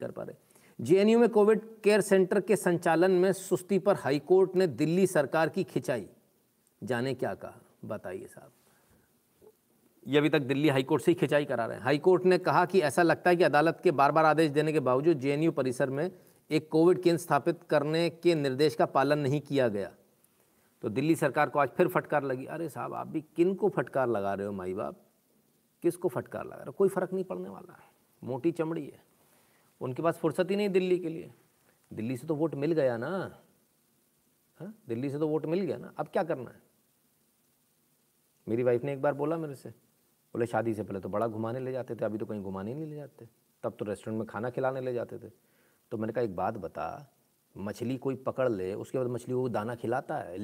कर पा रहे जेएनयू में कोविड केयर सेंटर के संचालन में सुस्ती पर हाईकोर्ट ने दिल्ली सरकार की खिंचाई। जाने क्या कहा? बताइए साहब। ये अभी तक दिल्ली हाईकोर्ट से ही खिंचाई करा रहे हैं। हाईकोर्ट ने कहा कि ऐसा लगता है कि अदालत के बार बार आदेश देने के बावजूद जेएनयू परिसर में एक कोविड केंद्र स्थापित करने के निर्देश का पालन नहीं किया गया। तो दिल्ली सरकार को आज फिर फटकार लगी। अरे साहब, आप भी किन को फटकार लगा रहे हो, माई बाप? किसको फटकार लगा रहे हो? कोई फ़र्क नहीं पड़ने वाला है। मोटी चमड़ी है। उनके पास फुर्सत ही नहीं दिल्ली के लिए। दिल्ली से तो वोट मिल गया ना। हाँ दिल्ली से तो वोट मिल गया ना। अब क्या करना है? मेरी वाइफ ने एक बार बोला मेरे से। बोले, शादी से पहले तो बड़ा घुमाने ले जाते थे, अभी तो कहीं घुमाने नहीं ले जाते। तब तो रेस्टोरेंट में खाना खिलाने ले जाते थे। तो मैंने कहा, एक बात बता, मछली कोई पकड़ ले, उसके बाद मछली को दाना खिलाता है